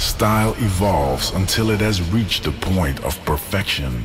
Style evolves until it has reached the point of perfection.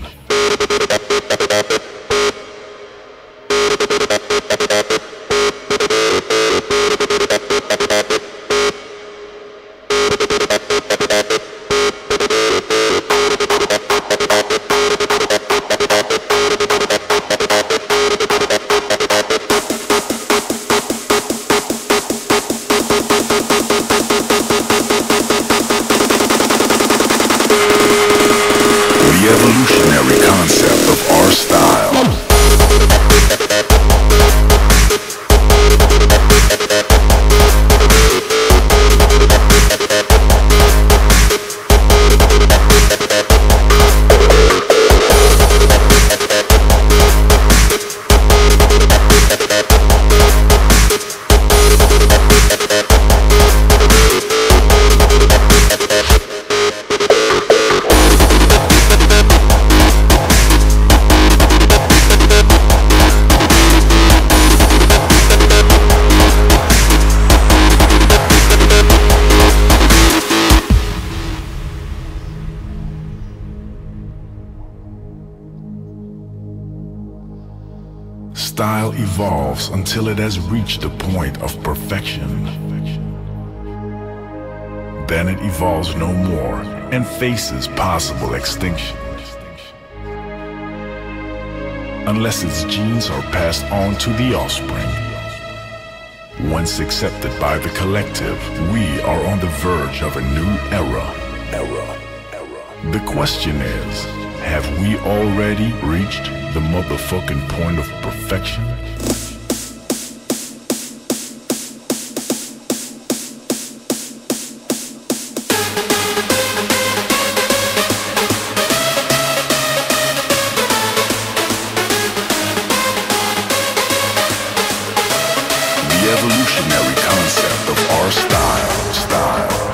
Style evolves until it has reached the point of perfection. Then it evolves no more and faces possible extinction. Unless its genes are passed on to the offspring. Once accepted by the collective, we are on the verge of a new era. Era. Era. The question is, have we already reached the motherfucking point of perfection? The evolutionary concept of our style, style,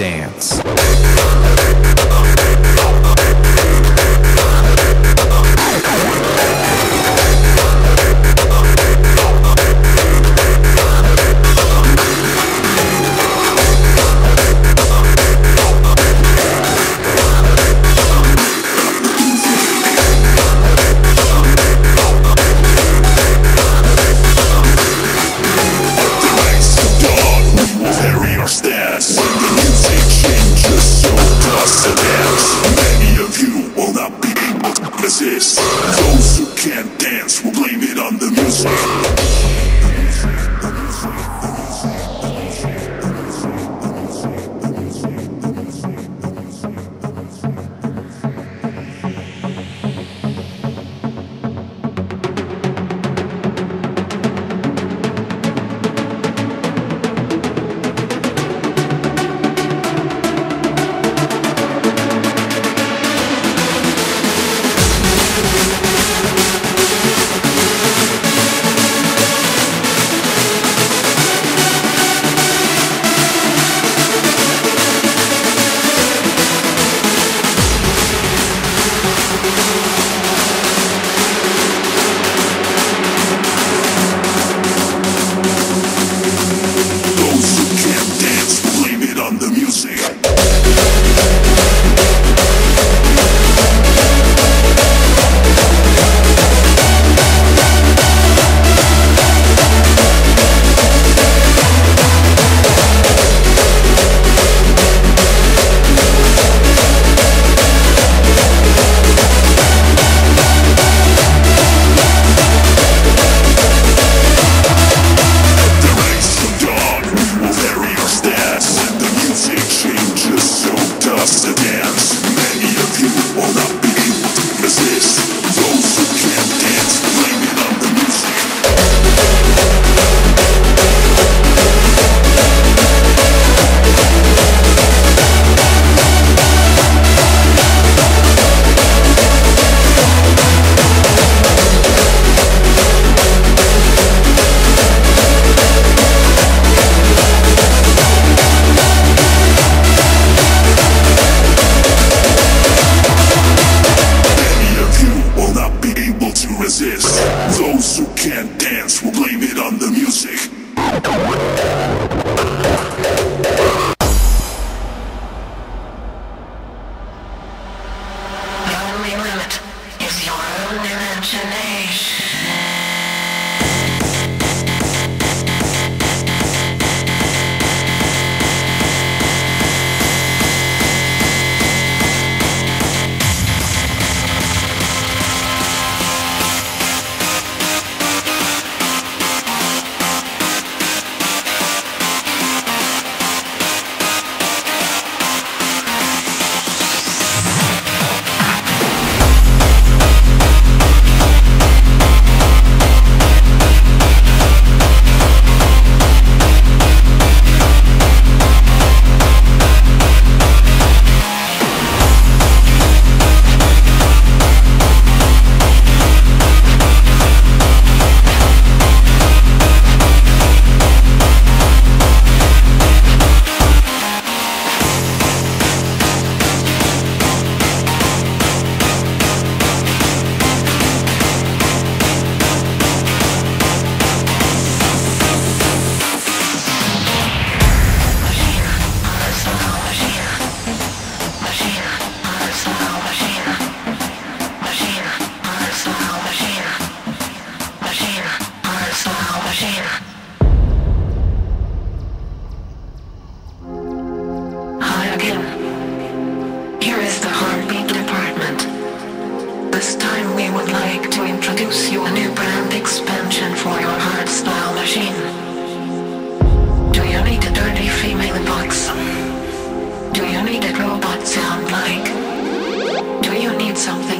dance. Able introduce you a new brand expansion for your hardstyle machine. Do you need a dirty female box? Do you need a robot sound like? Do you need something